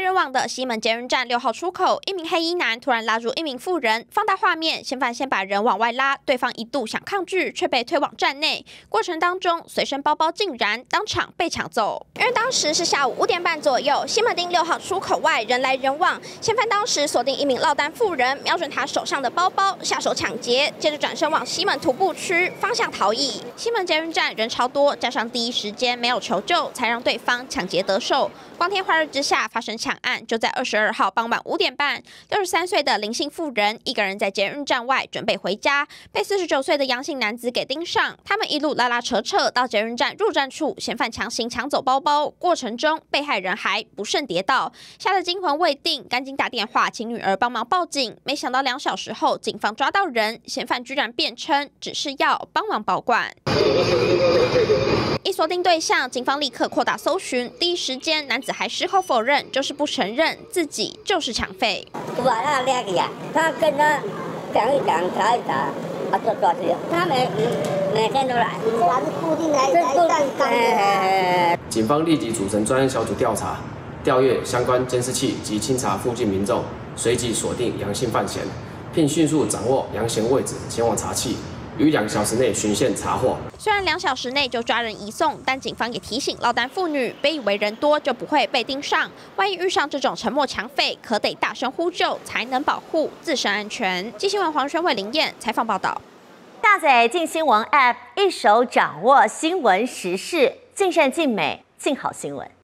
人往的西门捷运站六号出口，一名黑衣男突然拉住一名妇人，放大画面，嫌犯先把人往外拉，对方一度想抗拒，却被推往站内。过程当中，随身包包竟然当场被抢走。因为当时是下午五点半左右，西门町六号出口外人来人往，嫌犯当时锁定一名落单妇人，瞄准她手上的包包下手抢劫，接着转身往西门徒步区方向逃逸。西门捷运站人超多，加上第一时间没有求救，才让对方抢劫得手。光天化日之下发生。抢抢案就在二十二号傍晚五点半，六十三岁的林姓妇人一个人在捷运站外准备回家，被四十九岁的杨姓男子给盯上。他们一路拉拉扯扯到捷运站入站处，嫌犯强行抢走包包，过程中被害人还不慎跌倒，吓得惊魂未定，赶紧打电话请女儿帮忙报警。没想到两小时后，警方抓到人，嫌犯居然辩称只是要帮忙保管。一锁定对象，警方立刻扩大搜寻。第一时间，男子还矢口否认，就是不承认自己就是抢匪。把他抓起来，他跟他讲一讲，查一查，啊，就抓去了。他每每天都来，他是固定来来警方立即组成专业小组调查，调阅相关监视器及清查附近民众，随即锁定杨姓犯嫌，并迅速掌握杨嫌位置，前往查缉。于两小时内巡线查获。虽然两小时内就抓人移送，但警方也提醒落单妇女，别以为人多就不会被盯上。万一遇上这种沉默抢匪，可得大声呼救，才能保护自身安全。记新闻黄宣伟、林燕采访报道。下载静新闻 App，一手掌握新闻时事，尽善尽美，尽好新闻。